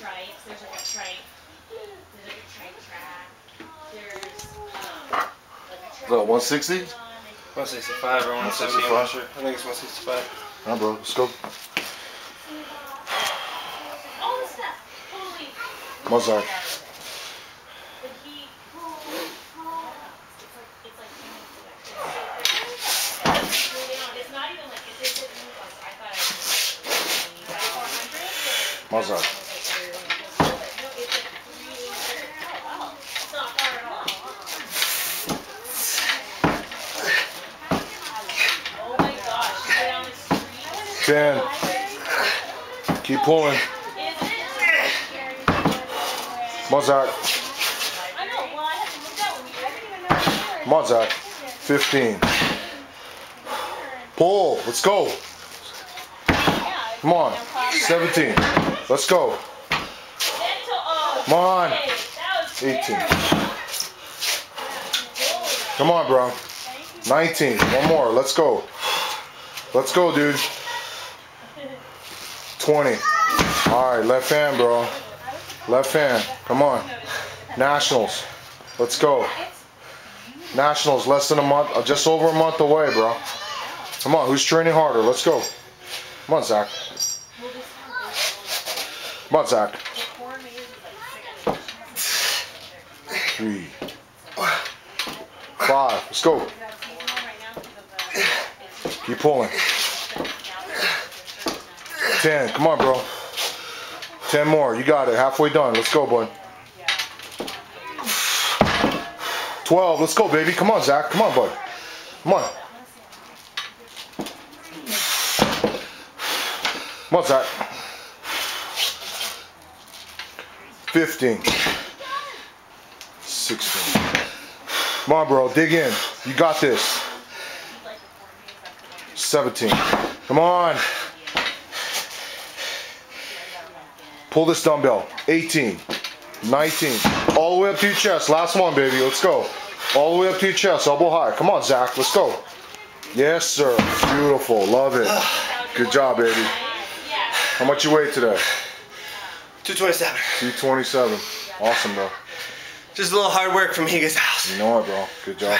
trikes. There's like a trike. There's like a trike track. There's um, like a track. What, 160? 165 or 170, I'm not sure. I think it's 165. Nah, bro, let's go. All this stuff. Totally. Mozart. But he. It's like it's like it's not even like it's just I thought I was Mozart. It's not far at all. Oh my gosh, you go down the street. 10. Keep pulling. Is it? Mozart. I know, well, I have to look that one. I didn't even know it was Mozart. 15. Pull. Let's go. Come on. 17. Let's go. Come on. 18. Come on, bro. 19. One more. Let's go. Let's go, dude. 20. All right, left hand, bro. Left hand. Come on. Nationals. Let's go. Nationals, less than a month, uh, just over a month away, bro. Come on, who's training harder? Let's go. Come on, Zack. Come on, Zack. Three. Five. Let's go. Keep pulling. Ten. Come on, bro. Ten more. You got it. Halfway done. Let's go, bud. Twelve. Let's go, baby. Come on, Zack. Come on, bud. Come on. Come on, Zack. Fifteen. Sixteen. Come on, bro. Dig in. You got this. 17. Come on. Pull this dumbbell. 18. 19. All the way up to your chest. Last one, baby. Let's go. All the way up to your chest. Elbow high. Come on, Zack. Let's go. Yes, sir. Beautiful. Love it. Good job, baby. How much you weigh today? 227. 227. Awesome, bro. Just a little hard work from Higa's house. You know it, bro. Good job.